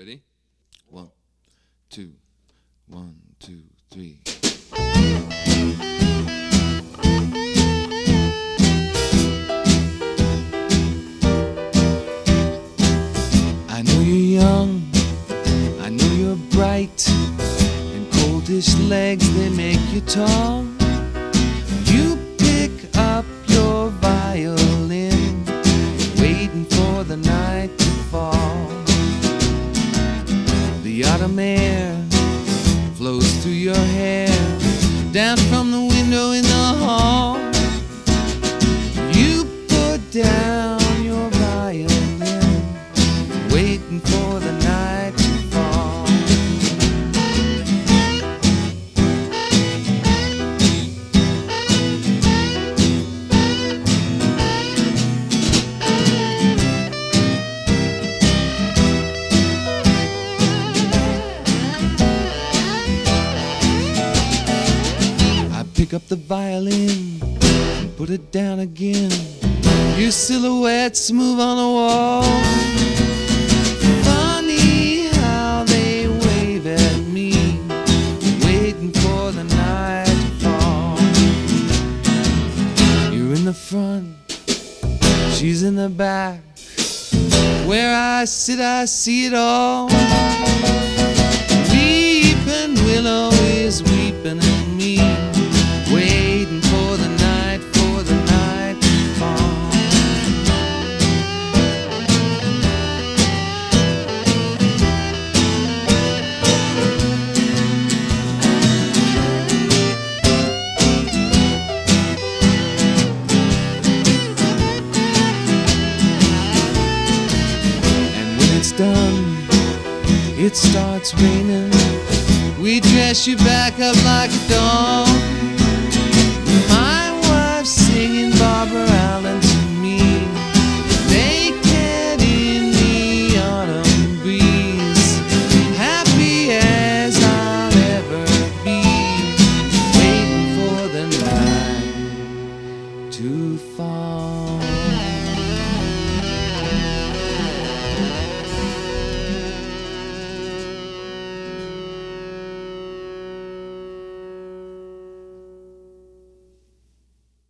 Ready? One, two, one, two, three. I know you're young, I know you're bright, and coldish legs they make you tall. The autumn air flows through your hair, down from the window in pick up the violin, put it down again. Your silhouettes move on the wall. Funny how they wave at me, waiting for the night to fall. You're in the front, she's in the back. Where I sit, I see it all. Weeping willow is weeping done, it starts raining. We dress you back up like a doll. My wife's singing Barbara Allen to me. Naked in the autumn breeze. Happy as I'll ever be. Waiting for the night to fall.